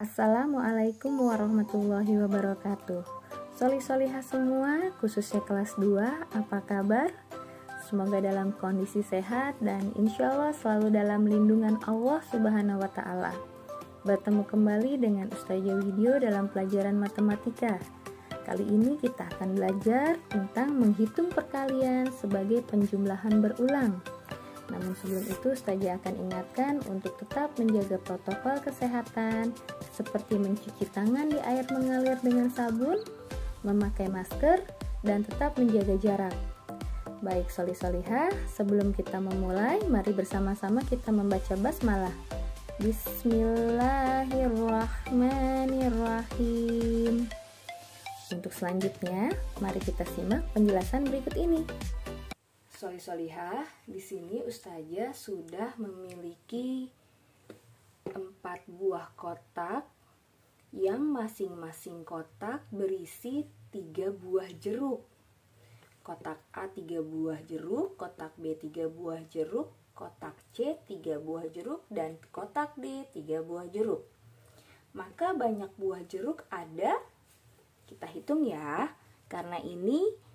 Assalamualaikum warahmatullahi wabarakatuh. Soli soliha semua, khususnya kelas 2, apa kabar? Semoga dalam kondisi sehat dan insya Allah selalu dalam lindungan Allah subhanahu wa ta'ala. Bertemu kembali dengan Ustazah Widyo dalam pelajaran matematika. Kali ini kita akan belajar tentang menghitung perkalian sebagai penjumlahan berulang namun sebelum itu Ustazah akan ingatkan untuk tetap menjaga protokol kesehatan seperti mencuci tangan di air mengalir dengan sabun, memakai masker, dan tetap menjaga jarak. Baik Soli Soliha, sebelum kita memulai, mari bersama-sama kita membaca basmalah. Bismillahirrahmanirrahim. Untuk selanjutnya, mari kita simak penjelasan berikut ini. Soli Solihah, di sini Ustazah sudah memiliki empat buah kotak yang masing-masing kotak berisi tiga buah jeruk. Kotak A tiga buah jeruk, kotak B tiga buah jeruk, kotak C tiga buah jeruk, dan kotak D tiga buah jeruk. Maka banyak buah jeruk ada, kita hitung ya, karena ini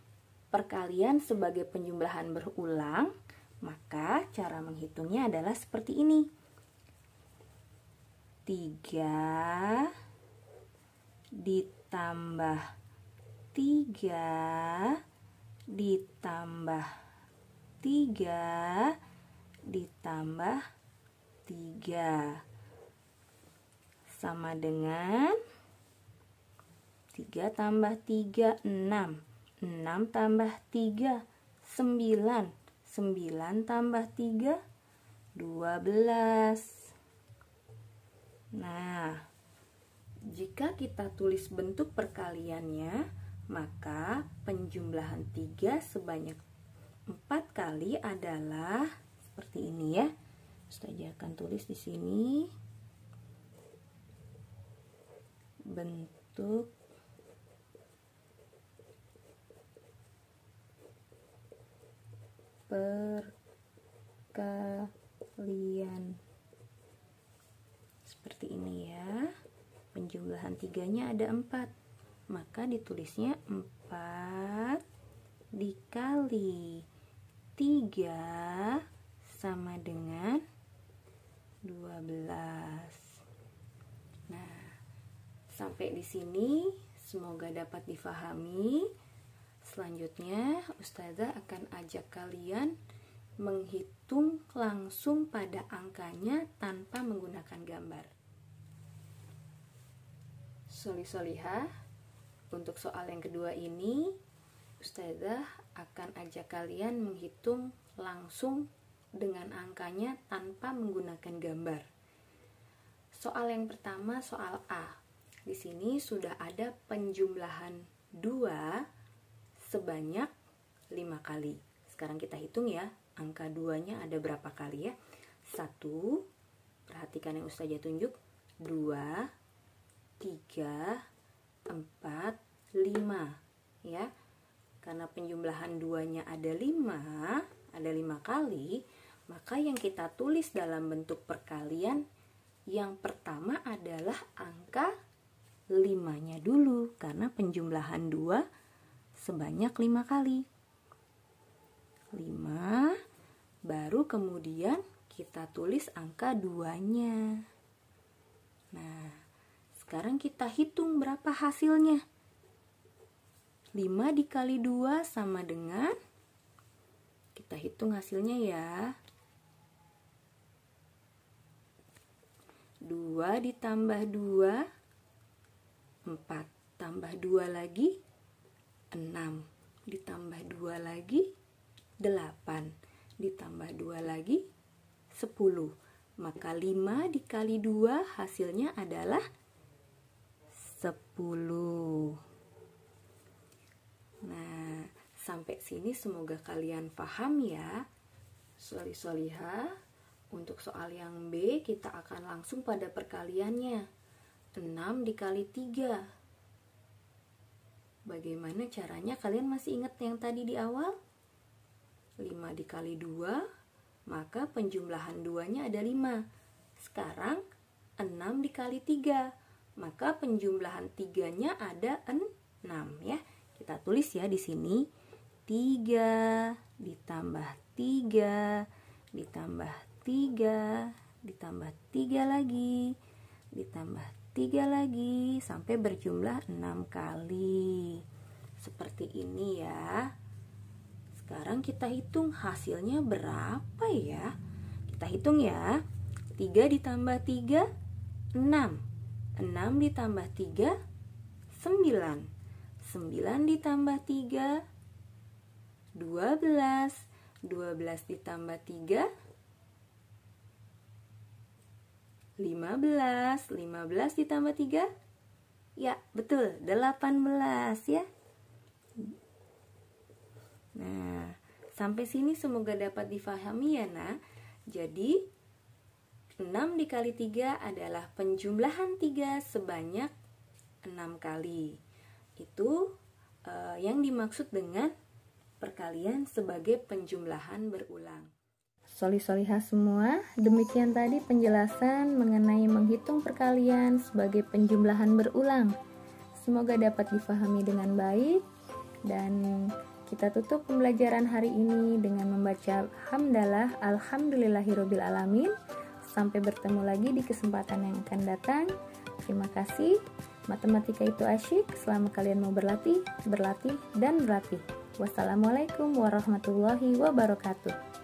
perkalian sebagai penjumlahan berulang, maka cara menghitungnya adalah seperti ini. 3 ditambah 3 ditambah 3 ditambah 3 sama dengan 3 tambah 3 6 6 tambah 3 9 9 tambah 3 12 Nah jika kita tulis bentuk perkaliannya maka penjumlahan 3 sebanyak 4 kali adalah seperti ini ya. Ustazah akan tulis di sini. Bentuk perkalian. Seperti ini ya. Penjumlahan tiganya ada empat. Maka ditulisnya empat dikali tiga sama dengan 12 nah sampai di sini. Semoga dapat difahami Selanjutnya, Ustazah akan ajak kalian menghitung langsung pada angkanya tanpa menggunakan gambar. Soli-soliha, untuk soal yang kedua ini, Ustazah akan ajak kalian menghitung langsung dengan angkanya tanpa menggunakan gambar. Soal yang pertama soal A. Di sini sudah ada penjumlahan 2 sebanyak 5 kali. Sekarang kita hitung ya, angka 2-nya ada berapa kali ya? 1, perhatikan yang Ustazah tunjuk, 2, 3, 4, 5 ya. Karena penjumlahan 2-nya ada 5, ada 5 kali, maka yang kita tulis dalam bentuk perkalian yang pertama adalah angka 5-nya dulu karena penjumlahan 2 sebanyak lima kali. Lima, baru kemudian kita tulis angka duanya. Nah, sekarang kita hitung berapa hasilnya. 5 dikali 2 sama dengan kita hitung hasilnya ya 2 ditambah 2 4 tambah 2 lagi 6 ditambah 2 lagi 8 ditambah 2 lagi 10 maka 5 dikali 2 hasilnya adalah 10 nah sampai sini semoga kalian paham ya. Soli soliha untuk soal yang B kita akan langsung pada perkaliannya. 6 dikali 3 Bagaimana caranya? Kalian masih ingat yang tadi di awal? 5 dikali 2, maka penjumlahan 2-nya ada 5. Sekarang 6 dikali 3, maka penjumlahan tiganya ada 6 ya. Kita tulis ya di sini 3 ditambah 3 ditambah 3 ditambah 3 lagi ditambah 3 lagi sampai berjumlah 6 kali. Seperti ini ya. Sekarang kita hitung hasilnya berapa ya? Kita hitung ya. 3 ditambah 3 6 6 ditambah 3 9 9 ditambah 3 12 12 ditambah 3 15 15 ditambah 3 Ya betul. 18 ya. Nah sampai sini semoga dapat difahami ya nak. Jadi 6 dikali 3 adalah penjumlahan 3 sebanyak 6 kali. Itu uh, yang dimaksud dengan perkalian sebagai penjumlahan berulang. Soli-solihah semua, demikian tadi penjelasan mengenai menghitung perkalian sebagai penjumlahan berulang. Semoga dapat difahami dengan baik dan kita tutup pembelajaran hari ini dengan membaca hamdalah alhamdulillahirabbil alamin Sampai bertemu lagi di kesempatan yang akan datang. Terima kasih. Matematika itu asyik selama kalian mau berlatih, berlatih, dan berlatih. Wassalamualaikum warahmatullahi wabarakatuh.